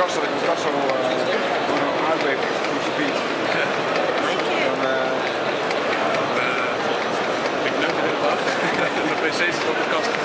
kast, dat ik mijn kast zo uh, voor gebied. Dan, uh... ik neem de hele dag. De pc zit op de kast.